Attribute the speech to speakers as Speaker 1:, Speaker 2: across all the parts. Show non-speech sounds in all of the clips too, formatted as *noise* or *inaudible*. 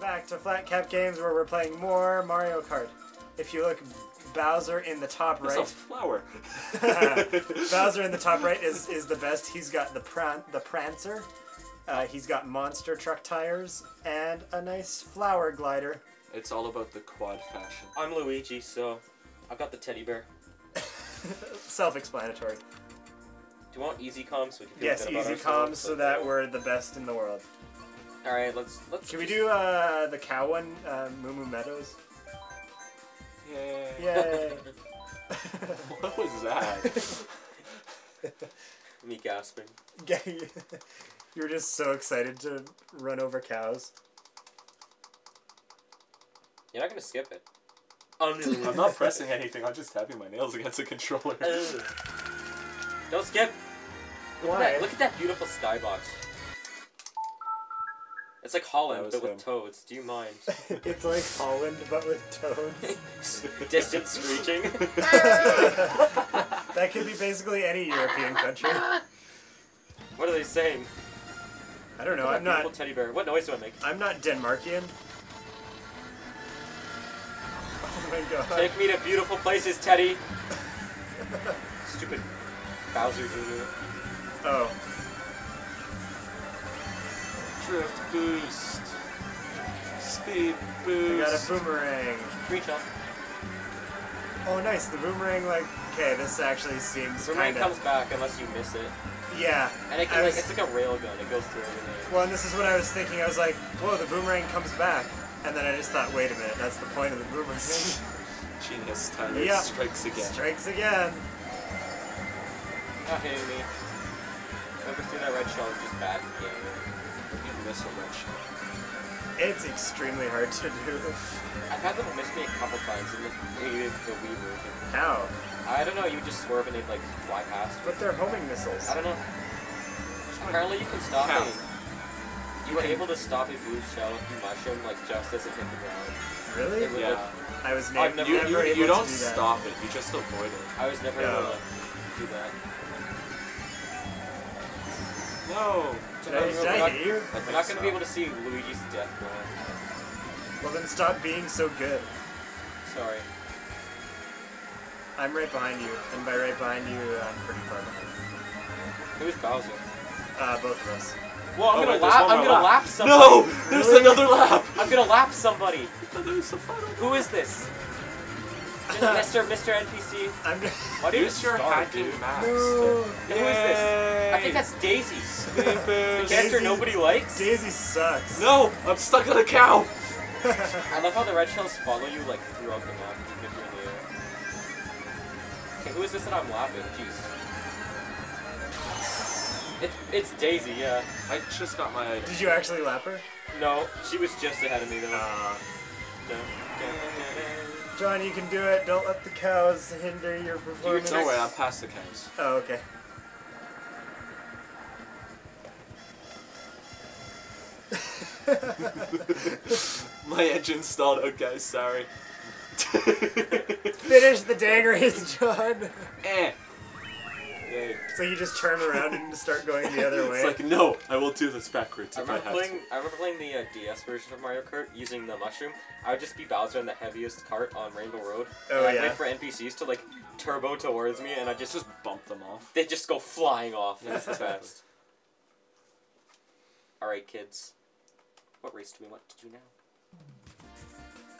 Speaker 1: back to Flat Cap Games where we're playing more Mario Kart. If you look, Bowser in the top right.
Speaker 2: It's a
Speaker 1: right.
Speaker 2: flower. *laughs*
Speaker 1: Bowser in the top right is, *laughs* is the best. He's got the pran- the Prancer. Uh, he's got monster truck tires and a nice flower glider.
Speaker 2: It's all about the quad fashion.
Speaker 3: I'm Luigi, so I've got the teddy bear. *laughs*
Speaker 1: Self-explanatory.
Speaker 3: Do you want easy comms so we can feel
Speaker 1: Yes,
Speaker 3: good about
Speaker 1: easy comms so that we're the best in the world.
Speaker 3: All right, let's let's.
Speaker 1: Can we do uh, the cow one, uh, Moo Moo Meadows?
Speaker 2: Yay.
Speaker 1: Yay! *laughs*
Speaker 2: What was that? *laughs*
Speaker 3: me gasping?
Speaker 1: you were just so excited to run over cows.
Speaker 3: You're not gonna skip it.
Speaker 2: I'm not pressing anything. I'm just tapping my nails against the controller.
Speaker 3: Don't skip. Look at,
Speaker 1: Why?
Speaker 3: that, look at that beautiful skybox. *laughs* It's like Holland, but with toads. Do you mind?
Speaker 1: it's like Holland, but with toads.
Speaker 3: Distant screeching. *laughs*
Speaker 1: that could be basically any European country. *laughs*
Speaker 3: what are they saying?
Speaker 1: I don't know. I'm not.
Speaker 3: teddy bear. What noise do I make?
Speaker 1: I'm not Denmarkian. Oh my god.
Speaker 3: Take me to beautiful places, Teddy. Stupid Bowser Jr.
Speaker 1: Oh,
Speaker 2: Drift boost. Speed boost.
Speaker 1: we got a boomerang.
Speaker 3: Reach up.
Speaker 1: Oh, nice. The boomerang, like, okay, this actually seems
Speaker 3: Boomerang
Speaker 1: kind
Speaker 3: comes back unless you miss it,
Speaker 1: Yeah.
Speaker 3: and it
Speaker 1: I
Speaker 3: can, like it's like a rail gun. It goes through everything.
Speaker 1: Well, and this is what I was thinking. I was like, whoa, the boomerang comes back. And then I just thought, wait a minute, that's the point of the boomerang. *laughs*
Speaker 2: Genius Tyler
Speaker 1: Yep.
Speaker 2: strikes again.
Speaker 1: Strikes again.
Speaker 3: Not hitting me. Whoever threw that red shell is just bad at the game.
Speaker 2: Miss a red.
Speaker 1: It's extremely hard to do.
Speaker 3: I've had them miss me a couple times in the, in the Wii version.
Speaker 1: How?
Speaker 3: I don't know. You just swerve and they'd like fly past.
Speaker 1: But they're homing missiles.
Speaker 3: I don't know. Apparently you can stop
Speaker 2: How?
Speaker 3: a. You were able to stop a blue shell if mushroom like just as it hit the ground.
Speaker 1: Really?
Speaker 3: It
Speaker 2: Yeah.
Speaker 3: like,
Speaker 1: I was
Speaker 3: I've never-
Speaker 2: You,
Speaker 1: never
Speaker 2: you,
Speaker 1: able
Speaker 2: you don't
Speaker 1: do that.
Speaker 2: stop it. You just avoid it.
Speaker 3: I was never
Speaker 1: No.
Speaker 3: able to do that.
Speaker 2: No.
Speaker 1: Did I, did
Speaker 3: We're
Speaker 1: I
Speaker 3: not-
Speaker 1: hit you?
Speaker 2: I
Speaker 3: We're not going to be able to see Luigi's death going.
Speaker 1: Well, then stop being so good.
Speaker 3: Sorry.
Speaker 1: I'm right behind you, and by right behind you, I'm pretty far behind.
Speaker 3: Who's Bowser?
Speaker 1: Uh, both of us.
Speaker 3: Well, I'm
Speaker 2: Oh,
Speaker 3: gonna
Speaker 2: wait,
Speaker 3: lap. I'm gonna
Speaker 2: lap.
Speaker 3: lap somebody.
Speaker 2: No! There's
Speaker 1: Really?
Speaker 2: another lap!
Speaker 3: I'm gonna lap somebody. *laughs*
Speaker 2: There's a final
Speaker 3: Who is this? Mr. Mr. NPC.
Speaker 1: I'm.
Speaker 3: Why do
Speaker 2: your
Speaker 3: start,
Speaker 2: hacking
Speaker 3: dude?
Speaker 2: max.
Speaker 1: No.
Speaker 3: Who is this? I think that's Daisy.
Speaker 2: Speed
Speaker 3: The
Speaker 2: boost.
Speaker 3: character
Speaker 1: Daisy.
Speaker 3: nobody likes.
Speaker 1: Daisy sucks.
Speaker 2: No! I'm stuck on a cow! *laughs*
Speaker 3: I love how the red shells follow you like throughout the map, even if you're in the air. Okay, who is this that I'm laughing? Jeez. It's it's Daisy, yeah.
Speaker 2: I just got my item.
Speaker 1: Did you actually lap her?
Speaker 3: No, she was just ahead of me though.
Speaker 1: Uh,
Speaker 3: Dun, dun, dun,
Speaker 1: Jon, you can do it. Don't let the cows hinder your performance.
Speaker 2: No way, I'm past the cows.
Speaker 1: Oh, okay. *laughs*
Speaker 2: My engine stalled Okay, sorry. *laughs*
Speaker 1: Finish the race, *laughs* Jon.
Speaker 2: eh. Yay.
Speaker 1: So you just turn around and start going the other *laughs* way.
Speaker 2: It's like, no, I will do this backwards
Speaker 3: I
Speaker 2: if I
Speaker 3: remember
Speaker 2: have
Speaker 3: playing. I remember playing the uh, DS version of Mario Kart using the mushroom. I would just be Bowser in the heaviest cart on Rainbow Road.
Speaker 1: Oh,
Speaker 3: and I'd
Speaker 1: yeah.
Speaker 3: wait for NPCs to like turbo towards me, and I just
Speaker 2: Just bump them off.
Speaker 3: they just go flying off. That's the *laughs* best. All right, kids. What race do we want to do now?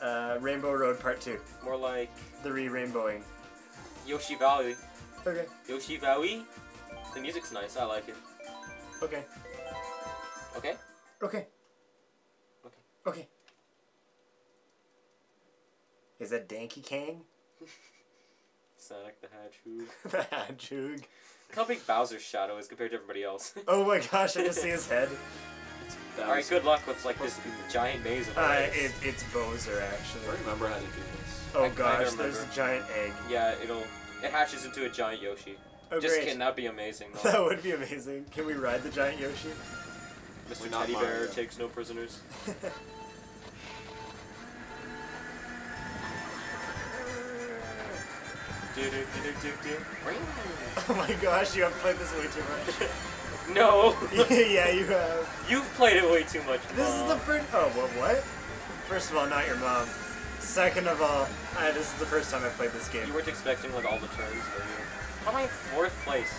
Speaker 1: Uh, Rainbow Road Part 2.
Speaker 3: More like
Speaker 1: The re-rainbowing.
Speaker 3: Yoshi Valley.
Speaker 1: Okay.
Speaker 3: Yoshi Valley. The music's nice. I like it.
Speaker 1: Okay.
Speaker 3: Okay.
Speaker 1: Okay.
Speaker 3: Okay.
Speaker 1: Okay. Is that Danky Kang? *laughs*
Speaker 3: Sonic the Hedgehog.
Speaker 1: Joog. *laughs*
Speaker 3: Look how big Bowser's shadow is compared to everybody else. *laughs*
Speaker 1: Oh my gosh, I just see his head.
Speaker 3: All right, good luck with like this giant maze of
Speaker 1: Uh, it, it's Bowser, actually.
Speaker 2: I
Speaker 1: actually.
Speaker 2: remember how to do this.
Speaker 1: Oh
Speaker 3: I
Speaker 1: gosh, there's a giant egg.
Speaker 3: Yeah, it'll it hatches into a giant Yoshi.
Speaker 1: Oh
Speaker 3: Just
Speaker 1: great.
Speaker 3: kidding, that'd be amazing. Though. *laughs*
Speaker 1: That would be amazing. Can we ride the giant Yoshi?
Speaker 3: Mr.
Speaker 2: We're
Speaker 3: Teddy Bear
Speaker 2: Mario.
Speaker 3: takes no prisoners. *laughs* Do, do, do, do, do, do.
Speaker 1: oh my gosh, you have played this way too much. *laughs*
Speaker 3: No,
Speaker 1: yeah, you have.
Speaker 3: you've played it way too much.
Speaker 1: This is the first. Oh, what? What? First of all, not your mom. Second of all, I, this is the first time I've played this game.
Speaker 3: You weren't expecting like all the turns, were you? How am I in fourth place?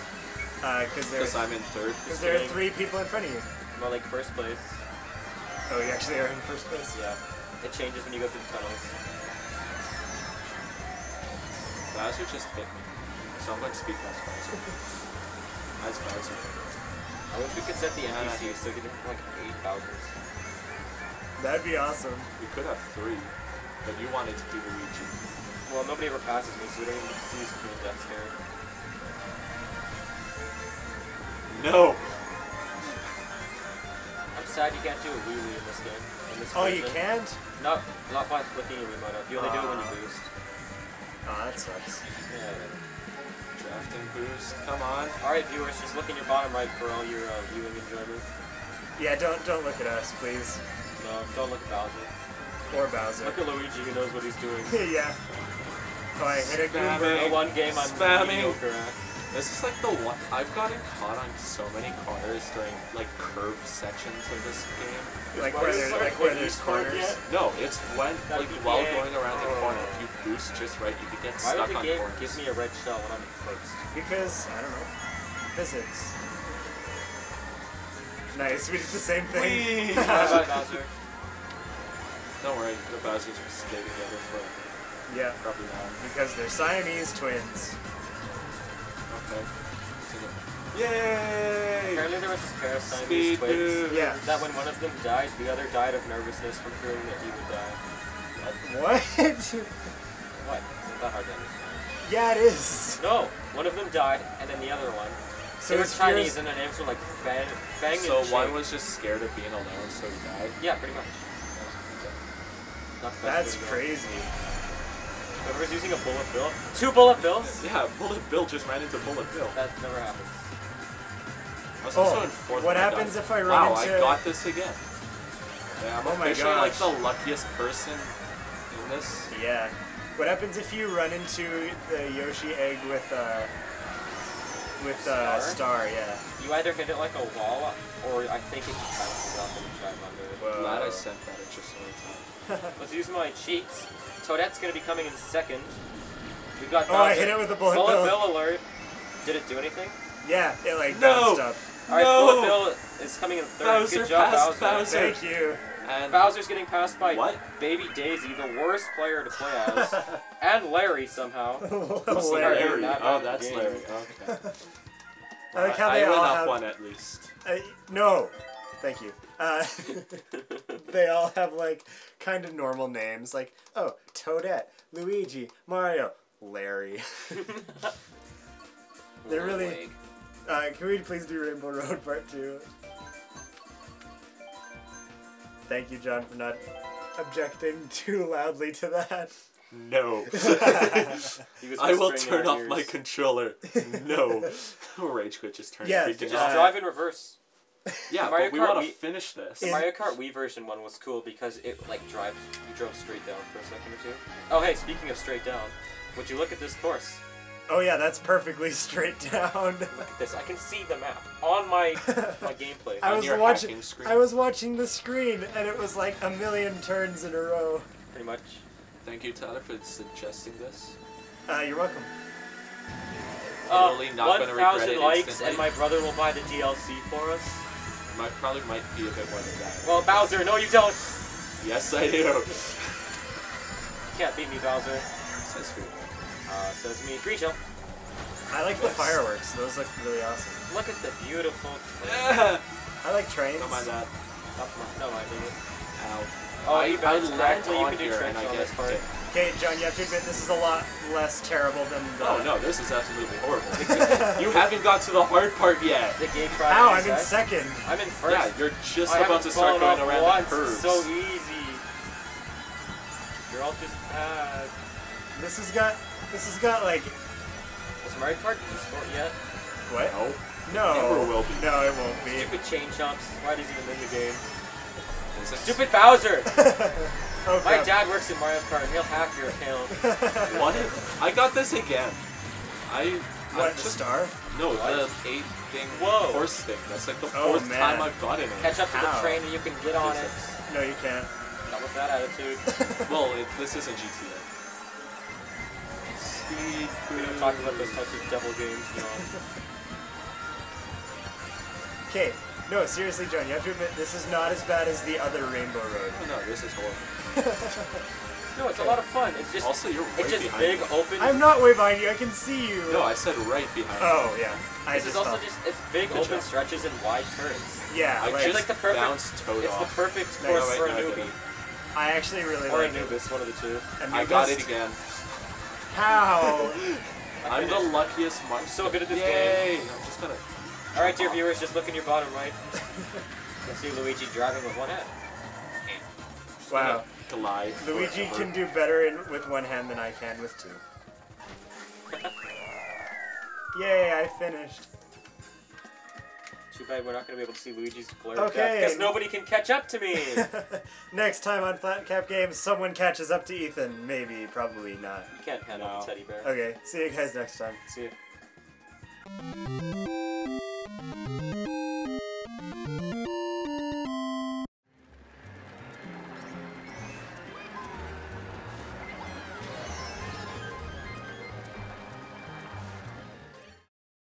Speaker 1: Because Uh, there's
Speaker 2: Because I'm in third.
Speaker 1: because there are three people in front of you.
Speaker 3: More like first place.
Speaker 1: Oh, you actually are in first place.
Speaker 3: Yeah. It changes when you go through the tunnels.
Speaker 2: Bowser just hit me. So I'm going to speed past Bowser. *laughs* Nice Bowser.
Speaker 3: I wish we could set the NPCs so we could have like eight Bowsers.
Speaker 1: That'd be awesome.
Speaker 2: We could have three, but you wanted to be Luigi.
Speaker 3: Well, nobody ever passes me, so we don't even get to see his cool death scare.
Speaker 2: No!
Speaker 3: I'm sad you can't do a wheelie in this game. In this
Speaker 1: Oh, you can't?
Speaker 3: Not, not by flicking your remote up. You only do it when you
Speaker 1: Ah.
Speaker 3: boost.
Speaker 1: Oh, that sucks.
Speaker 3: Yeah.
Speaker 2: Drafting boost, come on.
Speaker 3: Alright, viewers, just look in your bottom right for all your uh, viewing enjoyment.
Speaker 1: Yeah, don't don't look at us, please.
Speaker 3: No, don't look at Bowser.
Speaker 1: Or Bowser.
Speaker 3: Look at Luigi, who knows what he's doing. *laughs*
Speaker 1: yeah. Oh, I hit a
Speaker 2: Spamming.
Speaker 1: Goomba.
Speaker 3: The one game I'm
Speaker 2: Spamming.
Speaker 3: mediocre at.
Speaker 2: This is like the one. I've gotten caught on so many corners during like curved sections of this game.
Speaker 1: Like
Speaker 3: Why
Speaker 1: where
Speaker 3: is
Speaker 1: there's
Speaker 3: there
Speaker 1: like where there's corners.
Speaker 3: yet?
Speaker 2: No, it's when
Speaker 3: That'd
Speaker 2: like
Speaker 3: be
Speaker 2: while
Speaker 3: gay.
Speaker 2: going around the
Speaker 3: Oh.
Speaker 2: corner, if you oh. boost just right, you could get
Speaker 3: Why
Speaker 2: stuck
Speaker 3: would the
Speaker 2: on
Speaker 3: game
Speaker 2: corners.
Speaker 3: give me a red shell when I'm in first?
Speaker 1: Because I don't know. Physics. Nice, we did the same thing.
Speaker 3: Bye bye, Bowser. *laughs*
Speaker 2: Don't worry, the Bowser's will stay together for
Speaker 1: yeah,
Speaker 2: probably not.
Speaker 1: because they're Siamese twins.
Speaker 2: Okay. Yay!
Speaker 3: Apparently there was this pair of Siamese
Speaker 2: Speed
Speaker 3: twins.
Speaker 1: Yeah.
Speaker 3: that when one of them died, the other died of nervousness from fearing that he would die.
Speaker 1: What?
Speaker 3: What? Isn't that hard to understand?
Speaker 1: yeah, it is.
Speaker 3: No! One of them died, and then the other one.
Speaker 1: So
Speaker 3: they were Chinese, and their names were like Fang, Fang
Speaker 2: So
Speaker 3: and
Speaker 2: one was just scared of being alone, so he died.
Speaker 3: Yeah, pretty much. Not the best
Speaker 1: That's
Speaker 3: way to go.
Speaker 1: crazy.
Speaker 3: Whoever's using a bullet bill. Two bullet bills? *laughs*
Speaker 2: Yeah, Bullet Bill just ran into Bullet Bill.
Speaker 3: That never happens.
Speaker 2: I was
Speaker 1: Oh,
Speaker 2: also in fourth.
Speaker 1: what
Speaker 2: when I
Speaker 1: happens
Speaker 2: died.
Speaker 1: if I run
Speaker 2: wow,
Speaker 1: into-
Speaker 2: I got this again. Yeah, I'm
Speaker 1: Oh my
Speaker 2: officially like the luckiest person in this.
Speaker 1: Yeah. What happens if you run into the Yoshi egg with uh with uh
Speaker 3: Star?
Speaker 1: star? Yeah.
Speaker 3: You either hit it like a wall, or I think it just bounces off
Speaker 2: sent that at just the right time. *laughs*
Speaker 3: Let's use my cheats. Toadette's gonna be coming in second. We've got
Speaker 1: Oh, I hit it with a bullet
Speaker 3: Bullet
Speaker 1: bill.
Speaker 3: bill alert. Did it do anything?
Speaker 1: Yeah, it like
Speaker 2: No!
Speaker 1: bounced up.
Speaker 3: Alright,
Speaker 2: No!
Speaker 3: Bullet Bill is coming in third.
Speaker 2: Bowser
Speaker 3: Good job, Bowser.
Speaker 2: Bowser.
Speaker 1: Thank you.
Speaker 2: And
Speaker 3: Bowser's getting passed by
Speaker 2: What?
Speaker 3: Baby Daisy, the worst player to play *laughs* as, and Larry somehow. *laughs*
Speaker 1: Larry.
Speaker 3: Larry?
Speaker 2: Oh, that's
Speaker 3: game.
Speaker 2: Larry. Okay.
Speaker 1: I like how
Speaker 2: I
Speaker 1: they
Speaker 2: went
Speaker 1: all
Speaker 2: up
Speaker 1: have.
Speaker 2: one at least.
Speaker 1: Uh, no, thank you. Uh, they all have like kind of normal names, like oh Toadette, Luigi, Mario, Larry. *laughs* They're really- Uh, can we please do Rainbow Road Part Two? Thank you, Jon, for not objecting too loudly to that.
Speaker 2: No. *laughs* *laughs* I will turn off
Speaker 3: ears.
Speaker 2: my controller. No. Rage quit just turned
Speaker 1: Yeah,
Speaker 2: freaking
Speaker 3: Just drive in reverse.
Speaker 2: Yeah,
Speaker 3: Mario
Speaker 2: but we
Speaker 3: Kart
Speaker 2: want to
Speaker 3: Wii-
Speaker 2: finish this.
Speaker 3: The
Speaker 1: In-
Speaker 3: Mario Kart Wii version one was cool because it like drives you drove straight down for a second or two. Oh hey, speaking of straight down, would you look at this course?
Speaker 1: Oh yeah, that's perfectly *laughs* straight down.
Speaker 3: Look at this. I can see the map on my my *laughs* gameplay.
Speaker 1: I
Speaker 2: On
Speaker 1: was
Speaker 2: your
Speaker 1: watching.
Speaker 2: hacking screen.
Speaker 1: I was watching the screen, and it was like a million turns in a row.
Speaker 3: Pretty much.
Speaker 2: Thank you, Tyler, for suggesting this.
Speaker 1: Uh, you're welcome.
Speaker 3: Uh,
Speaker 2: Totally not gonna regret
Speaker 3: 1,000
Speaker 2: it
Speaker 3: likes
Speaker 2: instantly.
Speaker 3: and my brother will buy the DLC for us.
Speaker 2: Might probably might be a bit more than that.
Speaker 3: Well, Bowser, no you don't.
Speaker 2: Yes, I do.
Speaker 3: you Can't beat me, Bowser.
Speaker 2: Says who?
Speaker 3: Uh, says me. Green.
Speaker 1: I like the fireworks. Those look really awesome.
Speaker 3: Look at the beautiful.
Speaker 2: Ah, *laughs*
Speaker 1: I like trains.
Speaker 2: Don't mind that.
Speaker 3: No, no, I did it.
Speaker 2: Ow.
Speaker 3: Oh,
Speaker 2: I,
Speaker 3: you
Speaker 2: I
Speaker 3: bounced
Speaker 2: land
Speaker 3: correctly, you
Speaker 2: on
Speaker 3: can do
Speaker 2: here and I
Speaker 3: on
Speaker 2: get
Speaker 3: this part.
Speaker 2: hit.
Speaker 1: Okay, Jon, you have to admit this is a lot less terrible than the.
Speaker 2: Oh no, this is absolutely horrible. *laughs* you haven't got to the hard part yet.
Speaker 3: The game tried
Speaker 1: Ow, I'm in
Speaker 3: reset.
Speaker 1: second.
Speaker 3: I'm in first.
Speaker 2: Yeah, you're just
Speaker 3: I
Speaker 2: about to start going
Speaker 3: off
Speaker 2: around
Speaker 3: once.
Speaker 2: the curves.
Speaker 3: It's so easy. You're all just bad.
Speaker 1: This has got. This has got like.
Speaker 3: Was Mario Kart esport yet?
Speaker 1: What?
Speaker 2: No.
Speaker 1: No.
Speaker 2: Never will be.
Speaker 1: No, it won't be.
Speaker 3: Stupid chain chomps. Why is he even in the game?
Speaker 2: Is it-
Speaker 3: Stupid Bowser! *laughs*
Speaker 1: oh,
Speaker 3: My
Speaker 1: crap.
Speaker 3: dad works in Mario Kart. And he'll hack your account. *laughs*
Speaker 2: What? I got this again. I. I
Speaker 1: What? The star?
Speaker 2: No,
Speaker 3: What?
Speaker 2: the eight thing
Speaker 3: Whoa.
Speaker 2: horse thing. That's like the
Speaker 1: Oh,
Speaker 2: fourth
Speaker 1: man.
Speaker 2: time I've gotten it.
Speaker 3: Catch up to
Speaker 1: How?
Speaker 3: the train and you can get on it.
Speaker 1: No, you can't.
Speaker 3: Not with that attitude. *laughs*
Speaker 2: Well, it, this isn't GTA. Speed.
Speaker 3: We don't talk about those types of devil games, you know.
Speaker 1: Okay, no, seriously, Jon, you have to admit this is not as bad as the other Rainbow Road.
Speaker 2: Oh no, this is horrible.
Speaker 3: No, it's a lot of fun. It's just
Speaker 2: Also, you're
Speaker 3: it's just
Speaker 2: behind
Speaker 3: big
Speaker 2: me.
Speaker 3: open.
Speaker 1: I'm not way behind you. I can see you.
Speaker 2: No, I said right behind.
Speaker 1: Oh yeah, I
Speaker 3: this is also
Speaker 1: thought-
Speaker 3: just it's big
Speaker 2: Good
Speaker 3: open
Speaker 2: job.
Speaker 3: stretches and wide turns.
Speaker 1: yeah.
Speaker 2: I
Speaker 1: like,
Speaker 2: just
Speaker 3: It's like the perfect-
Speaker 2: bounced Toad
Speaker 3: It's the perfect
Speaker 1: No,
Speaker 3: course
Speaker 2: wait,
Speaker 3: for a
Speaker 2: no, I
Speaker 3: newbie.
Speaker 1: I actually really
Speaker 3: Or a
Speaker 1: like it.
Speaker 3: one of the two.
Speaker 2: I got it again.
Speaker 1: How?
Speaker 3: I *laughs*
Speaker 2: I'm the luckiest mon-
Speaker 3: I'm so good at this
Speaker 2: Yay!
Speaker 3: game.
Speaker 2: I'm just gonna.
Speaker 3: Alright, dear viewers, just look in your bottom right. *laughs* You can see Luigi driving with one hand.
Speaker 1: wow.
Speaker 2: Glide.
Speaker 1: Luigi
Speaker 2: forever.
Speaker 1: can do better in, with one hand than I can with two. Yay! I finished.
Speaker 3: Too bad we're not going to be able to see Luigi's blur
Speaker 1: Okay.
Speaker 3: because nobody can catch up to me. *laughs*
Speaker 1: Next time on Flat Cap Games, someone catches up to Ethan. Maybe, probably not.
Speaker 3: you can't handle
Speaker 2: No.
Speaker 3: the teddy bear.
Speaker 1: Okay, see you guys next time.
Speaker 3: See ya.